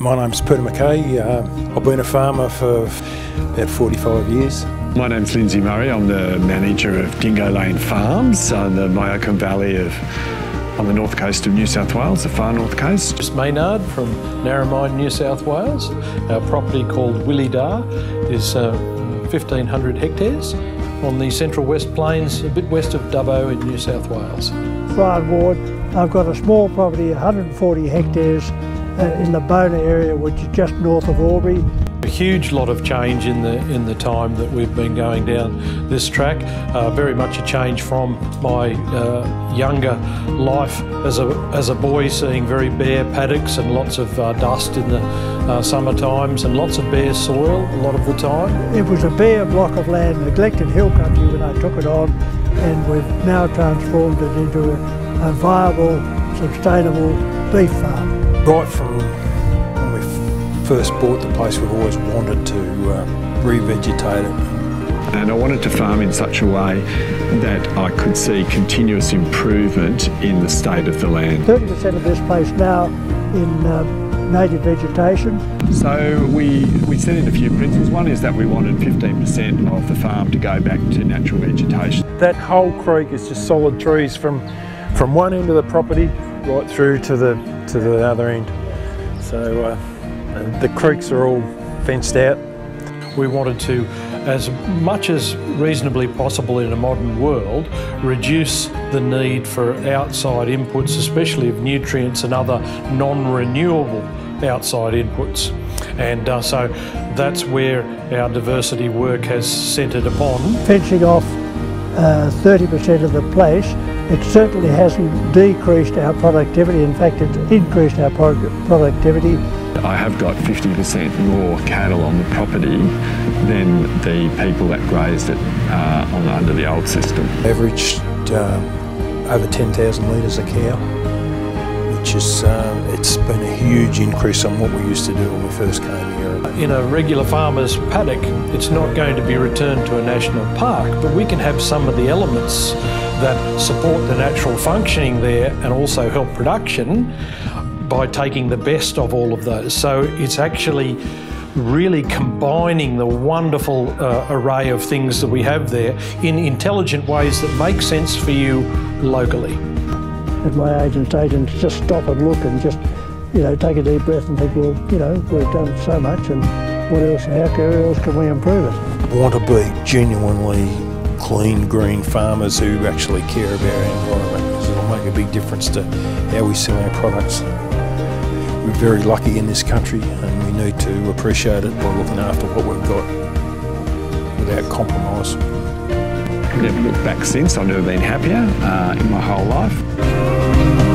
My name's Peter McKay. Uh, I've been a farmer for about 45 years. My name's Lindsay Murray. I'm the manager of Dingo Lane Farms on the Myocum Valley of on the north coast of New South Wales, the far north coast. Just Maynard from Narromine, New South Wales. Our property called Willydar is uh, 1,500 hectares on the central west plains, a bit west of Dubbo in New South Wales. Brian Ward. I've got a small property, 140 hectares in the Bowna area, which is just north of Albury. A huge lot of change in the in the time that we've been going down this track. Uh, very much a change from my uh, younger life as a as a boy, seeing very bare paddocks and lots of uh, dust in the uh, summer times and lots of bare soil a lot of the time. It was a bare block of land, neglected hill country when I took it on, and we've now transformed it into a, a viable, sustainable beef farm. Right from when we first bought the place, we've always wanted to uh, revegetate it. And I wanted to farm in such a way that I could see continuous improvement in the state of the land. 30% of this place now in uh, native vegetation. So we, we set in a few principles. One is that we wanted 15% of the farm to go back to natural vegetation. That whole creek is just solid trees from, from one end of the property right through to the, to the other end. So uh, the creeks are all fenced out. We wanted to, as much as reasonably possible in a modern world, reduce the need for outside inputs, especially of nutrients and other non-renewable outside inputs. And uh, so that's where our diversity work has centred upon. Fencing off 30% uh, of the place, it certainly hasn't decreased our productivity. In fact, it's increased our productivity. I have got 50% more cattle on the property than the people that grazed it uh, on under the old system. Averaged uh, over 10,000 litres a cow, which is uh, it's been a huge increase on what we used to do when we first came here. In a regular farmer's paddock, it's not going to be returned to a national park, but we can have some of the elements that support the natural functioning there and also help production by taking the best of all of those. So it's actually really combining the wonderful uh, array of things that we have there in intelligent ways that make sense for you locally. And my agents, agents just stop and look and just, you know, take a deep breath and think, well, you know, we've done so much and what else, how else can we improve it? Want to be genuinely clean, green farmers who actually care about our environment because it'll make a big difference to how we sell our products. We're very lucky in this country and we need to appreciate it by looking after what we've got without compromise. I've never looked back since. I've never been happier uh, in my whole life.